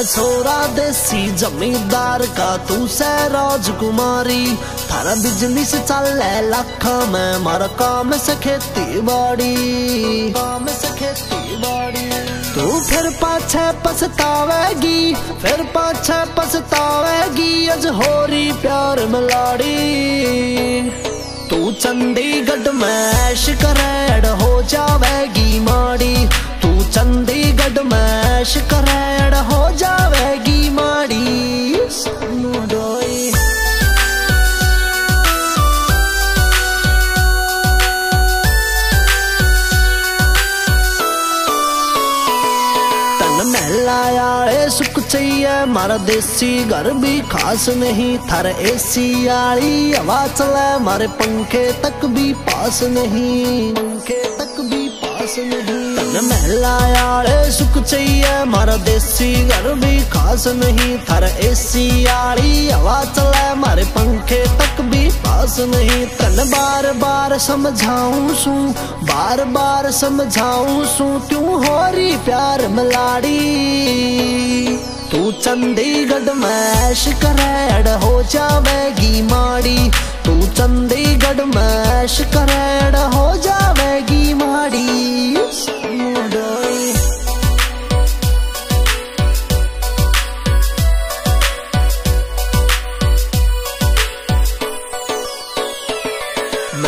गोरा देसी जमींदार का, तू से राजकुमारी। थारा बिज़नेस चल लाख में, मारा काम से खेती बाड़ी काम से खेती बाड़ी तू फिर पाछे पछतावेगी, फिर पाछे पछतावेगी अज होरी प्यार मिलाड़ी। तू चंडीगढ़ में ऐश करेड़ हो जावेगी माड़ी। तू चंडीगढ़ में ऐश करेड़ हो जावेगी माड़ी मारा देसी घर भी खास नहीं। थर एसी आली हवा चले, मारे पंखे तक भी पास नहीं। पंखे तक भी पास नहीं। तन महलाया, ए, सुख चाहिए मारा देसी घर भी खास नहीं एसी हवा चले मारे पंखे तक भी पास नहीं। तन बार बार समझाऊं सू, बार बार समझाऊं सू, क्यों हो रही प्यार मलाड़ी? तू चंडीगढ़ में ऐश करेड़ हो जावेगी माड़ी, तू चंडीगढ़ में ऐश करेड़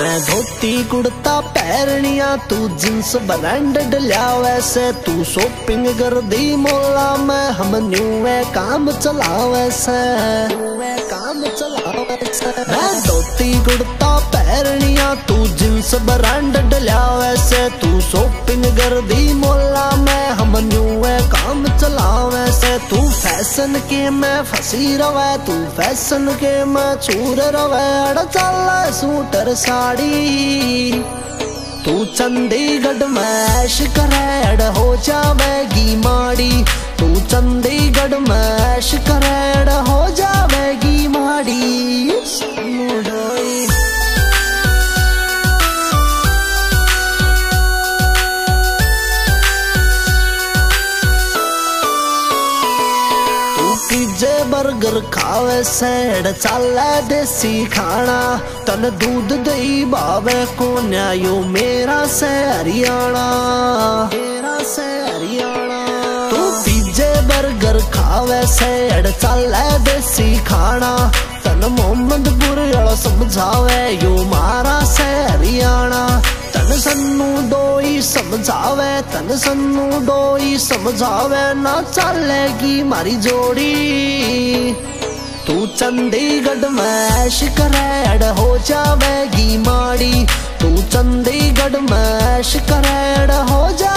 मैं धोती कुर्ता पैरनिया तू जींस ब्रांड लिया वैसे तू शॉपिंग कर दी मोला मैं हम न्यू है काम चला वैसे काम चला मैं धोती कुर्ता पैरनिया तू जींस ब्रांड लिया वैसे तू शॉपिंग कर दी मोला फ़ैशन के मैं फंसी रवे तू फ़ैशन के मैं चूर रवे अड़ चल सूटर साड़ी तू चंडीगढ़ में ऐश करेड़ हो जावेगी माड़ी तू चंडीगढ़ में ऐश करेड़ पिज्जे बर्गर खावे सैड चाले देसी खाना तन दूध दही बावे को न्यायो मेरा से हरियाणा मेरा से हरियाणा तू पिज्जे बर्गर खावे सैड चाले देसी खाना तन मोहम्मदपुर वाला समझावे यो मारा से हरियाणा तन सन्नू डोई समझावे तन सन्नू डोई समझावे ना चलेगी मारी जोड़ी तू चंडीगढ़ में ऐश करेड़ हो जावेगी माड़ी तू चंडीगढ़ में ऐश करेड़ हो जा